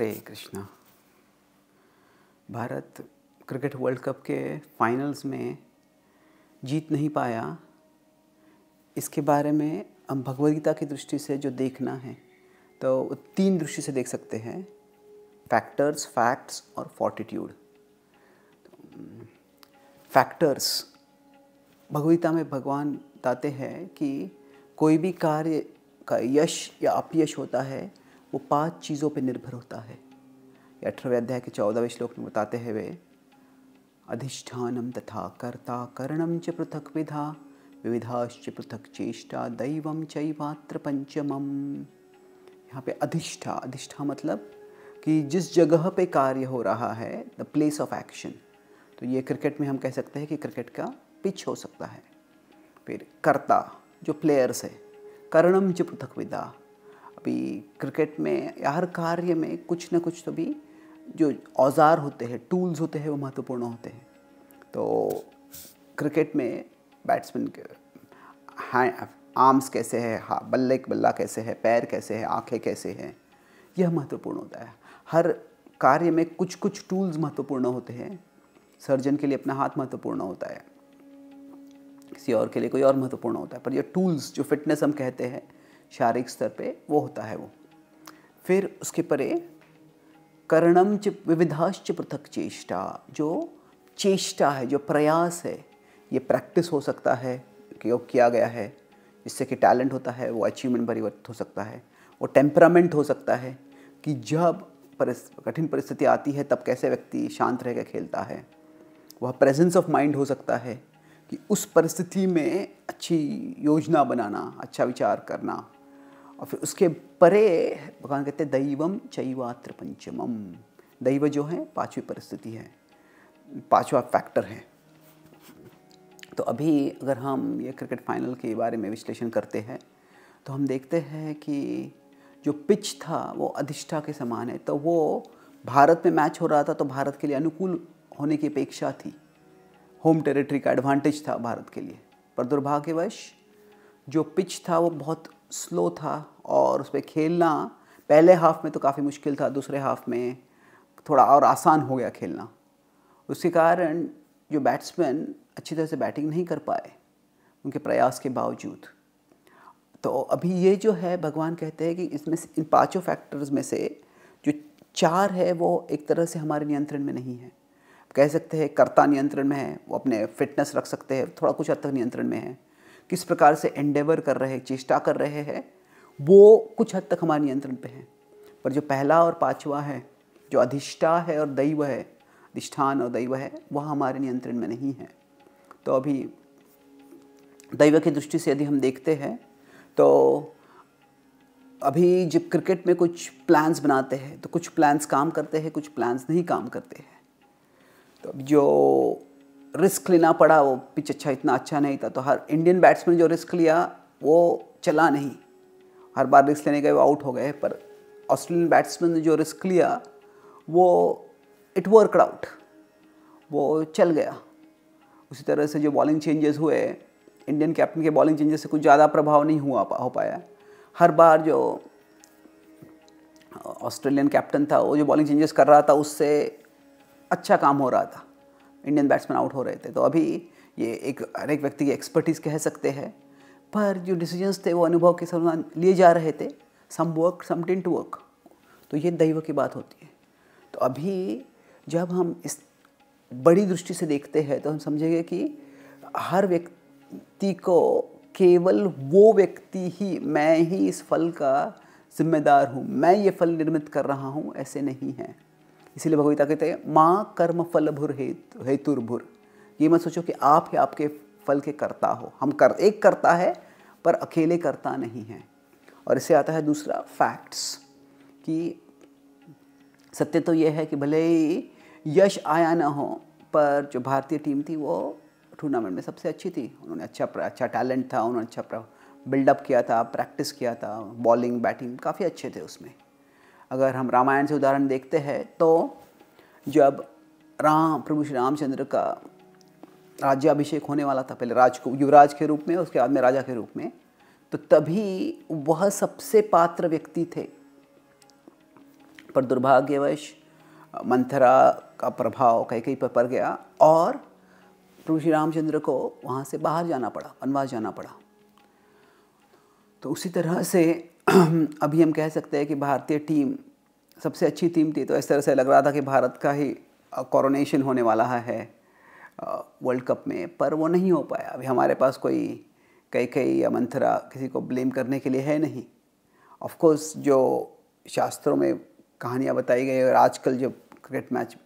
Hare Krishna. Bharat cricket world cup के finals में जीत नहीं पाया। इसके बारे में हम भगवदगीता की दृष्टि से जो देखना है तो तीन दृष्टि से देख सकते हैं। फैक्टर्स फैक्ट्स और फोर्टिट्यूड फैक्टर्स भगवदगीता में भगवान बताते हैं कि कोई भी कार्य का यश या अपयश होता है वो पाँच चीज़ों पे निर्भर होता है। अठारहवें अध्याय के चौदहवें श्लोक में बताते हैं वे, अधिष्ठानम तथा कर्ता करणम च पृथक विधा, विविधाश्च पृथक चेष्टा दैवम चैवात्र पंचमम। यहाँ पे अधिष्ठा अधिष्ठा मतलब कि जिस जगह पे कार्य हो रहा है द प्लेस ऑफ़ एक्शन तो ये क्रिकेट में हम कह सकते हैं कि क्रिकेट का पिच हो सकता है। फिर कर्ता, जो प्लेयर्स है, कर्णम च पृथक विदा अभी क्रिकेट में या हर कार्य में कुछ ना कुछ तो भी जो औज़ार होते हैं, टूल्स होते हैं, वो महत्वपूर्ण होते हैं। तो क्रिकेट में बैट्समैन के आर्म्स कैसे है हाँ बल्ले बल्ला कैसे है, पैर कैसे है, आँखें कैसे हैं, यह महत्वपूर्ण होता है। हर कार्य में कुछ कुछ टूल्स महत्वपूर्ण होते हैं। सर्जन के लिए अपना हाथ महत्वपूर्ण होता है। किसी और के लिए कोई और महत्वपूर्ण होता है। पर ये टूल्स, जो फिटनेस हम कहते हैं शारीरिक स्तर पे वो होता है वो। फिर उसके परे कर्णम च विविधाश्च पृथक चेष्टा जो चेष्टा है जो प्रयास है ये प्रैक्टिस हो सकता है कि किया गया है जिससे कि टैलेंट होता है वो अचीवमेंट परिवर्तित हो सकता है वो टेम्परामेंट हो सकता है कि जब परिस, कठिन परिस्थिति आती है तब कैसे व्यक्ति शांत रह कर खेलता है। वह प्रेजेंस ऑफ़ माइंड हो सकता है कि उस परिस्थिति में अच्छी योजना बनाना अच्छा विचार करना और फिर उसके परे भगवान कहते हैं, दैवम चैवात्र पंचमम। दैव जो है, पांचवी परिस्थिति है, पांचवा फैक्टर है। तो अभी अगर हम ये क्रिकेट फाइनल के बारे में विश्लेषण करते हैं तो हम देखते हैं कि जो पिच था, वो अधिष्ठा के समान है। तो वो भारत में मैच हो रहा था तो भारत के लिए अनुकूल होने की अपेक्षा थी। होम टेरिटरी का एडवांटेज था भारत के लिए। पर दुर्भाग्यवश, जो पिच था, वो बहुत स्लो था और उस पर खेलना, पहले हाफ़ में तो काफ़ी मुश्किल था, दूसरे हाफ़ में थोड़ा और आसान हो गया खेलना। उसके कारण जो बैट्समैन अच्छी तरह से बैटिंग नहीं कर पाए, उनके प्रयास के बावजूद। तो अभी ये जो है, भगवान कहते हैं कि इसमें इन पाँचों फैक्टर्स में से जो चार है, वो एक तरह से हमारे नियंत्रण में नहीं है। कह सकते हैं कर्ता नियंत्रण में है, वो अपने फिटनेस रख सकते हैं, थोड़ा कुछ हद तक नियंत्रण में है। किस प्रकार से एंडेवर कर रहे हैं, चेष्टा कर रहे हैं वो कुछ हद तक हमारे नियंत्रण पे है। पर जो पहला और पांचवा है, जो अधिष्ठा है और दैव है, अधिष्ठान और दैव है, वह हमारे नियंत्रण में नहीं है। तो अभी दैव की दृष्टि से यदि हम देखते हैं तो अभी जब क्रिकेट में कुछ प्लान्स बनाते हैं तो कुछ प्लान्स काम करते हैं, कुछ प्लान्स नहीं काम करते हैं। तो जो रिस्क लेना पड़ा, वो पिच अच्छा इतना अच्छा नहीं था। तो हर इंडियन बैट्समैन जो रिस्क लिया, वो चला नहीं। हर बार रिस्क लेने गए वो आउट हो गए पर ऑस्ट्रेलियन बैट्समैन ने जो रिस्क लिया वो इट वर्क आउट वो चल गया। उसी तरह से जो बॉलिंग चेंजेस हुए इंडियन कैप्टन के बॉलिंग चेंजेस से कुछ ज़्यादा प्रभाव नहीं हुआ पा, हो पाया। हर बार जो ऑस्ट्रेलियन कैप्टन था वो जो बॉलिंग चेंजेस कर रहा था उससे अच्छा काम हो रहा था। इंडियन बैट्समैन आउट हो रहे थे। तो अभी ये एक हर एक व्यक्ति की एक्सपर्टीज़ कह सकते हैं। पर जो डिसीजंस थे, वो अनुभव के समान लिए जा रहे थे। Some work something to work तो ये दैव की बात होती है। तो अभी जब हम इस बड़ी दृष्टि से देखते हैं तो हम समझेंगे कि हर व्यक्ति को केवल वो व्यक्ति ही, मैं ही इस फल का जिम्मेदार हूँ। मैं ये फल निर्मित कर रहा हूँ, ऐसे नहीं है। इसीलिए भगवता कहते हैं, माँ कर्म फल भुर हेतु हेतुर्भुर। ये मत सोचो कि आप ही आपके फल के करता हो। हम कर, एक करता है, पर अकेले करता नहीं है। और इससे आता है दूसरा फैक्ट्स कि सत्य तो ये है कि भले ही यश आया ना हो, पर जो भारतीय टीम थी वो टूर्नामेंट में सबसे अच्छी थी। उन्होंने अच्छा अच्छा टैलेंट था, उन्होंने अच्छा बिल्डअप किया था प्रैक्टिस किया था बॉलिंग बैटिंग काफ़ी अच्छे थे उसमें। अगर हम रामायण से उदाहरण देखते हैं तो जब राम, प्रभु श्री रामचंद्र का राज्याभिषेक होने वाला था पहले राज को, युवराज के रूप में, उसके बाद में राजा के रूप में। तो तभी वह सबसे पात्र व्यक्ति थे। पर दुर्भाग्यवश, मंथरा का प्रभाव कहीं कहीं पर पड़ गया और प्रभु श्री रामचंद्र को वहाँ से बाहर जाना पड़ा, वनवास जाना पड़ा। तो उसी तरह से अभी हम कह सकते हैं कि भारतीय टीम, सबसे अच्छी टीम थी। तो इस तरह से लग रहा था कि भारत का ही कोरोनेशन होने वाला है। वर्ल्ड कप में, पर वो नहीं हो पाया। अभी हमारे पास कोई कई कई या मंथरा किसी को ब्लेम करने के लिए है नहीं। ऑफ़ कोर्स जो शास्त्रों में कहानियाँ बताई गई और आजकल जो क्रिकेट मैच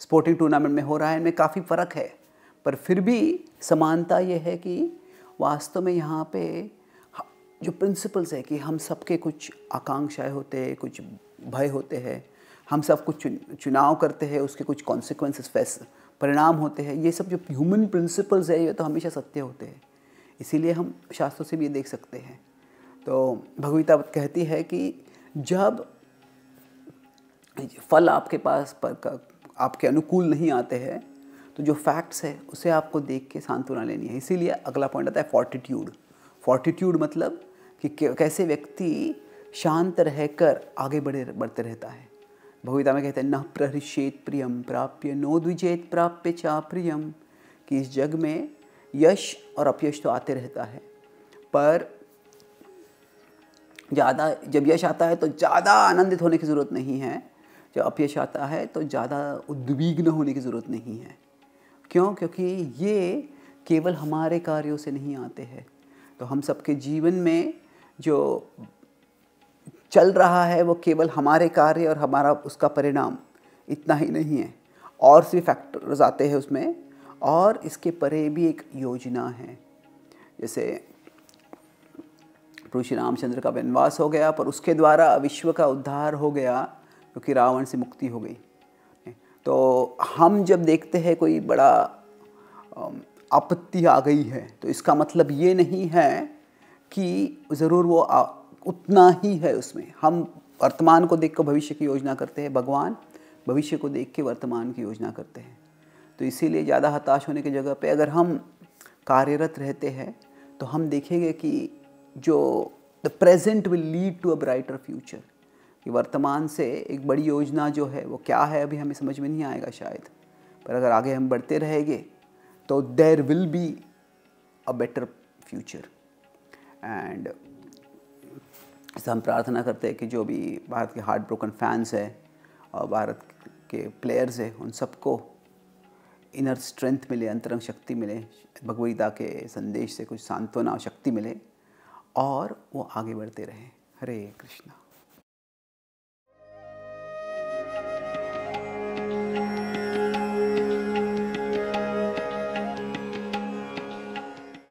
स्पोर्टिंग टूर्नामेंट में हो रहा है, इनमें काफ़ी फ़र्क है। पर फिर भी समानता ये है कि वास्तव में यहाँ पे जो प्रिंसिपल्स है कि हम सबके कुछ आकांक्षाएँ होते हैं, कुछ भय होते हैं, हम सब कुछ चुनाव करते हैं, उसके कुछ कॉन्सिक्वेंसेस फैस परिणाम होते हैं। ये सब जो ह्यूमन प्रिंसिपल्स है, ये तो हमेशा सत्य होते हैं। इसीलिए हम शास्त्रों से भी ये देख सकते हैं। तो भगवता कहती है कि जब फल आपके पास पर आपके अनुकूल नहीं आते हैं तो जो फैक्ट्स है, उसे आपको देख के सांत्वना लेनी है। इसीलिए अगला पॉइंट आता है फोर्टिट्यूड फोर्टिट्यूड मतलब कि, कैसे व्यक्ति शांत रहकर आगे बढ़े, बढ़ते रहता है। भगवता में कहते हैं, न प्रहृषेत प्रियम प्राप्य नो द्विजेत, प्राप्य चा प्रियम कि इस जग में यश और अपयश तो आते रहता है। पर ज़्यादा जब यश आता है तो ज़्यादा आनंदित होने की ज़रूरत नहीं है। जब अपयश आता है तो ज़्यादा उद्विग्न होने की ज़रूरत नहीं है। क्यों? क्योंकि ये केवल हमारे कार्यों से नहीं आते हैं। तो हम सबके जीवन में जो चल रहा है वो केवल हमारे कार्य और हमारा उसका परिणाम, इतना ही नहीं है। और भी फैक्टर्स आते हैं उसमें, और इसके परे भी एक योजना है। जैसे श्री रामचंद्र का वनवास हो गया, पर उसके द्वारा विश्व का उद्धार हो गया, क्योंकि रावण से मुक्ति हो गई। तो हम जब देखते हैं कोई बड़ा आपत्ति आ गई है तो इसका मतलब ये नहीं है कि ज़रूर वो उतना ही है उसमें। हम वर्तमान को देख कर भविष्य की योजना करते हैं, भगवान भविष्य को देख के वर्तमान की योजना करते हैं। तो इसीलिए ज़्यादा हताश होने की जगह पे अगर हम कार्यरत रहते हैं तो हम देखेंगे कि जो the present will lead to a brighter future कि वर्तमान से एक बड़ी योजना जो है, वो क्या है अभी हमें समझ में नहीं आएगा शायद। पर अगर आगे हम बढ़ते रहेंगे तो there will be a better future and हम प्रार्थना करते हैं कि जो भी भारत के हार्ट ब्रोकन फैंस हैं और भारत के प्लेयर्स हैं, उन सबको इनर स्ट्रेंथ मिले, अंतरंग शक्ति मिले भगवदगीता के संदेश से कुछ सांत्वना और शक्ति मिले और वो आगे बढ़ते रहें। हरे कृष्णा।